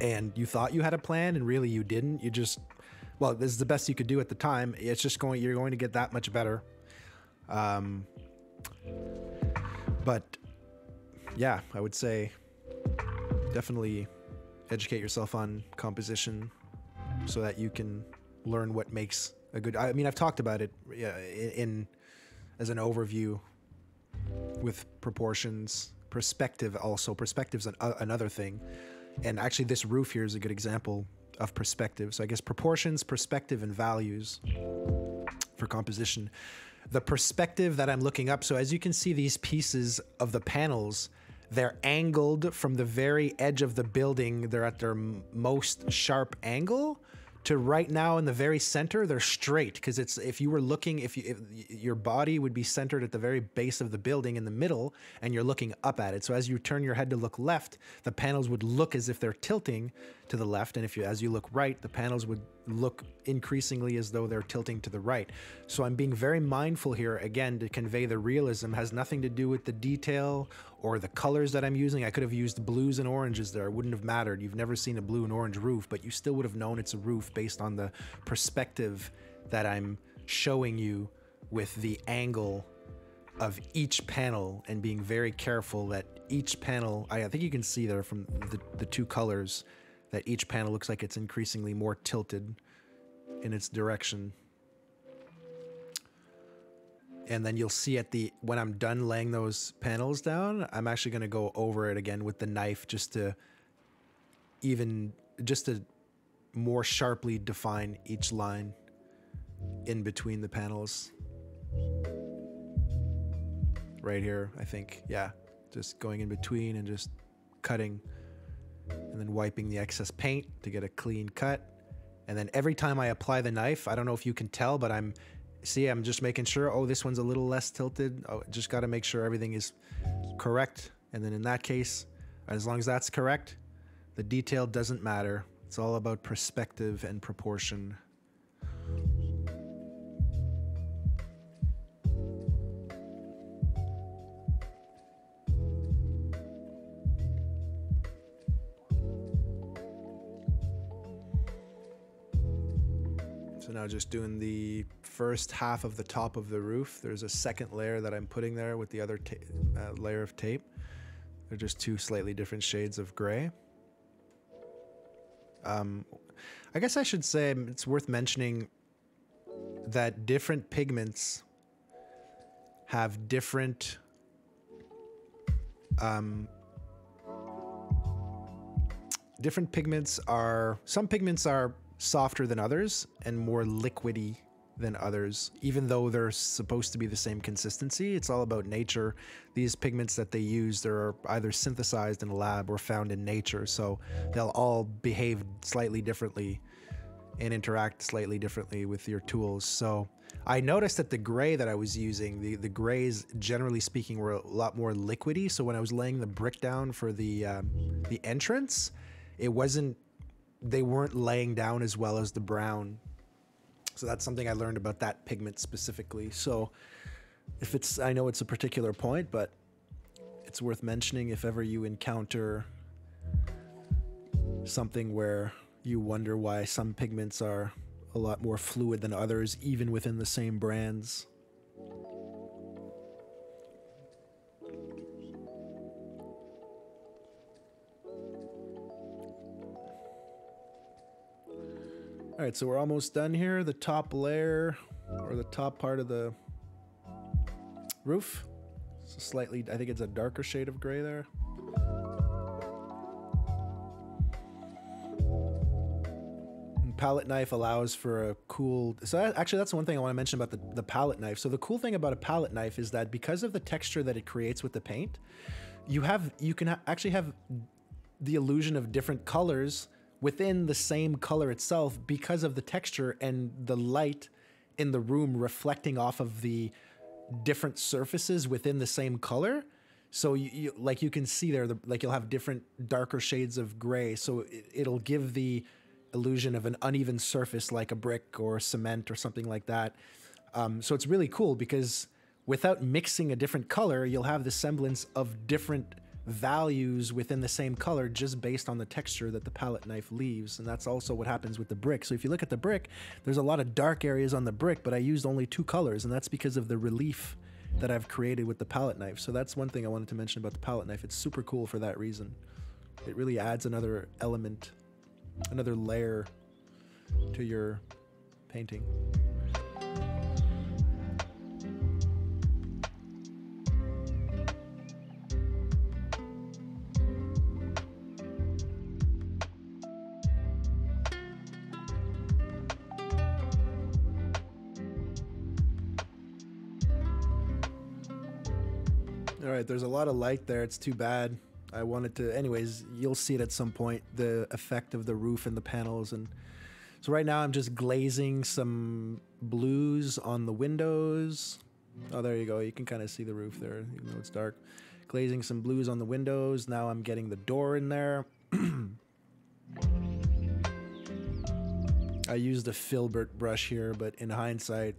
and you thought you had a plan and really you didn't, you just, well, this is the best you could do at the time. It's just going, you're going to get that much better. Um, but yeah, I would say definitely educate yourself on composition so that you can learn what makes a good. I mean, I've talked about it in, in as an overview with proportions, perspective. Also, perspective's an, uh, another thing, and actually, this roof here is a good example of perspective. So I guess proportions, perspective, and values for composition. The perspective that I'm looking up. So as you can see, these pieces of the panels they're angled from the very edge of the building. They're at their most sharp angle to right now in the very center they're straight because it's if you were looking if you if your body would be centered at the very base of the building in the middle and you're looking up at it so as you turn your head to look left the panels would look as if they're tilting to the left and if you as you look right the panels would look increasingly as though they're tilting to the right. So i'm being very mindful here again to convey the realism. Has nothing to do with the detail or the colors that i'm using. I could have used blues and oranges there. It wouldn't have mattered. You've never seen a blue and orange roof but you still would have known it's a roof based on the perspective that I'm showing you with the angle of each panel and being very careful that each panel, I, think you can see there from the, the two colors, that each panel looks like it's increasingly more tilted in its direction. And then you'll see at the, when I'm done laying those panels down, I'm actually going to go over it again with the knife just to even, just to more sharply define each line in between the panels. Right here, I think, yeah, just going in between and just cutting and then wiping the excess paint to get a clean cut. And then every time I apply the knife, I don't know if you can tell, but I'm, see, I'm just making sure, oh, this one's a little less tilted. Oh, just got to make sure everything is correct. And then in that case, as long as that's correct, the detail doesn't matter. It's all about perspective and proportion. Now just doing the first half of the top of the roof. There's a second layer that I'm putting there with the other uh, layer of tape. They're just two slightly different shades of gray. Um, I guess I should say it's worth mentioning that different pigments have different um, different pigments are some pigments are softer than others and more liquidy than others, even though they're supposed to be the same consistency. It's all about nature. These pigments that they use, they're either synthesized in a lab or found in nature, so they'll all behave slightly differently and interact slightly differently with your tools. So I noticed that the gray that I was using, the, the grays, generally speaking, were a lot more liquidy. So when I was laying the brick down for the um, the entrance, it wasn't, they weren't laying down as well as the brown so that's something I learned about that pigment specifically. So if it's, I know it's a particular point, but it's worth mentioning if ever you encounter something where you wonder why some pigments are a lot more fluid than others, even within the same brands. All right, so we're almost done here. The top layer or the top part of the roof. Slightly, I think it's a darker shade of gray there. Palette knife allows for a cool, so that, actually that's one thing I want to mention about the, the palette knife. So the cool thing about a palette knife is that because of the texture that it creates with the paint, you have, you can ha actually have the illusion of different colors within the same color itself because of the texture and the light in the room reflecting off of the different surfaces within the same color. So you, you like you can see there, the, like you'll have different darker shades of gray. So it, it'll give the illusion of an uneven surface like a brick or cement or something like that. Um, so it's really cool because without mixing a different color, you'll have the semblance of different values within the same color just based on the texture that the palette knife leaves. And that's also what happens with the brick. So if you look at the brick, there's a lot of dark areas on the brick, but I used only two colors, and that's because of the relief that I've created with the palette knife. So that's one thing I wanted to mention about the palette knife. It's super cool for that reason. It really adds another element, another layer to your painting. Right, there's a lot of light there. It's too bad. I wanted to, anyways, you'll see it at some point, the effect of the roof and the panels and So right now I'm just glazing some blues on the windows. Oh, there you go. You can kind of see the roof there, even though it's dark. Glazing some blues on the windows. Now I'm getting the door in there. I used a filbert brush here, but in hindsight,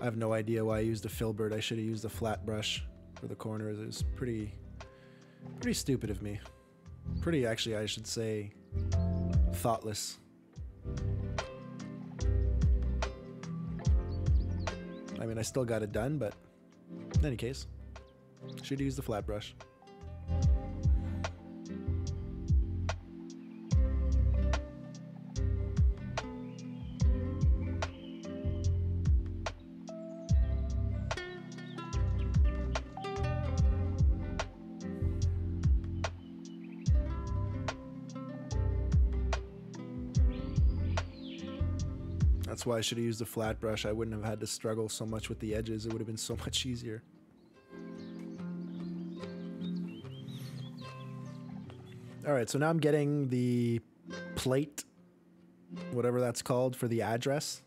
I have no idea why I used a filbert. I should have used a flat brush for the corners. It was pretty, pretty stupid of me. Pretty, actually, I should say, thoughtless. I mean, I still got it done, but in any case, should use the flat brush. Why I should have used a flat brush. I wouldn't have had to struggle so much with the edges. It would have been so much easier. All right, so now I'm getting the plate, whatever that's called, for the address.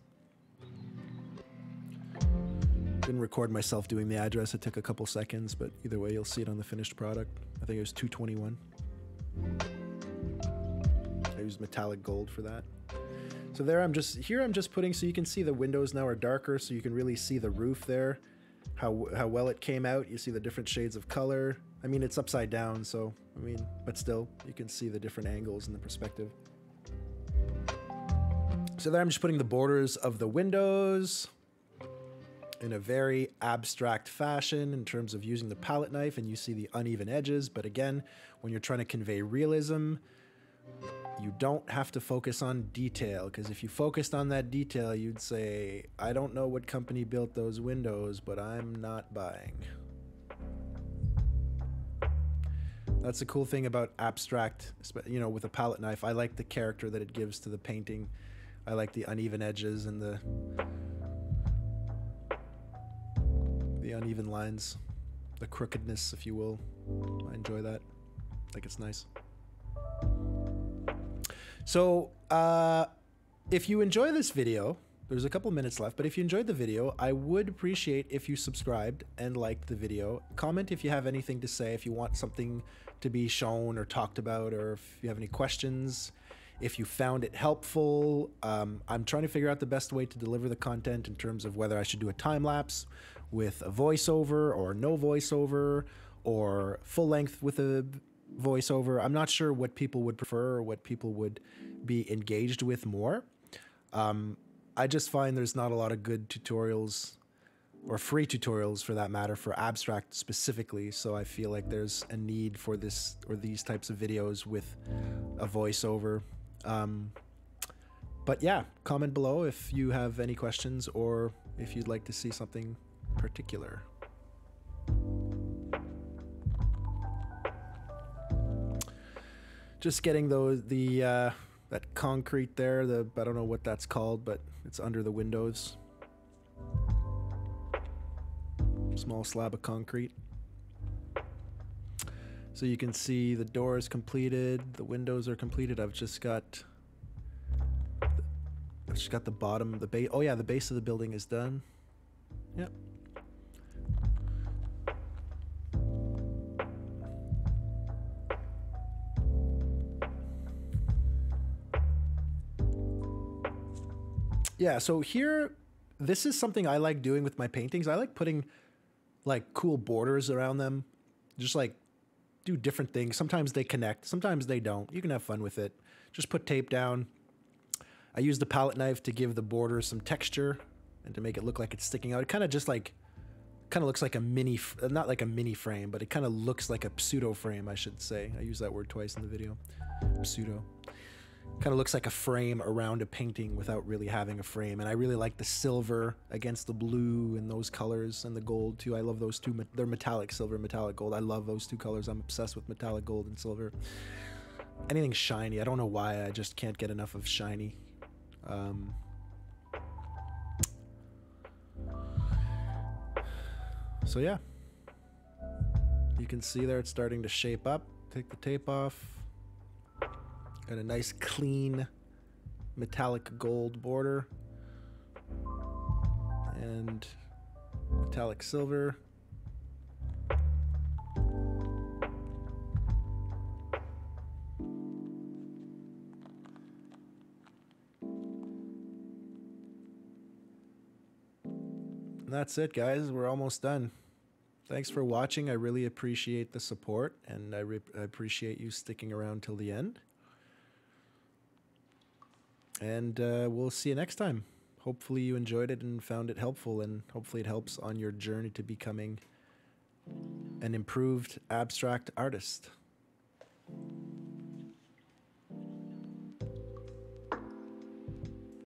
Didn't record myself doing the address. It took a couple seconds, but either way, you'll see it on the finished product. I think it was 221. I used metallic gold for that. So there I'm just, here I'm just putting, so you can see the windows now are darker, so you can really see the roof there, how, how well it came out. You see the different shades of color. I mean, it's upside down, so, I mean, but still, you can see the different angles and the perspective. So there I'm just putting the borders of the windows in a very abstract fashion in terms of using the palette knife and you see the uneven edges. But again, when you're trying to convey realism, you don't have to focus on detail because if you focused on that detail, you'd say, I don't know what company built those windows, but I'm not buying. That's the cool thing about abstract, you know, with a palette knife. I like the character that it gives to the painting. I like the uneven edges and the the uneven lines, the crookedness, if you will. I enjoy that. I think it's nice. So, uh, if you enjoy this video, there's a couple minutes left, but if you enjoyed the video, I would appreciate if you subscribed and liked the video. Comment if you have anything to say, if you want something to be shown or talked about, or if you have any questions, if you found it helpful. Um, I'm trying to figure out the best way to deliver the content in terms of whether I should do a time lapse with a voiceover or no voiceover or full length with a voiceover. I'm not sure what people would prefer or what people would be engaged with more. Um, I just find there's not a lot of good tutorials or free tutorials for that matter for abstract specifically. So I feel like there's a need for this or these types of videos with a voiceover. Um, but yeah, comment below if you have any questions or if you'd like to see something particular. Just getting those the uh, that concrete there. The I don't know what that's called, but it's under the windows. Small slab of concrete. So you can see the door is completed, the windows are completed. I've just got I've just got the bottom, of the base. Oh yeah, the base of the building is done. Yep. Yeah, so here, this is something I like doing with my paintings. I like putting like cool borders around them, just like do different things. Sometimes they connect, sometimes they don't. You can have fun with it. Just put tape down. I use the palette knife to give the border some texture and to make it look like it's sticking out. It kind of just like, kind of looks like a mini, uh, not like a mini frame, but it kind of looks like a pseudo frame, I should say. I use that word twice in the video. Pseudo kind of looks like a frame around a painting without really having a frame. And I really like the silver against the blue and those colors and the gold too. I love those two. They're metallic silver, metallic gold. I love those two colors. I'm obsessed with metallic gold and silver. Anything shiny. I don't know why. I just can't get enough of shiny. Um, so yeah. You can see there it's starting to shape up. Take the tape off. Got a nice clean metallic gold border and metallic silver. And that's it, guys. We're almost done. Thanks for watching. I really appreciate the support and I, I appreciate you sticking around till the end. And uh, we'll see you next time. Hopefully, you enjoyed it and found it helpful, and hopefully, it helps on your journey to becoming an improved abstract artist.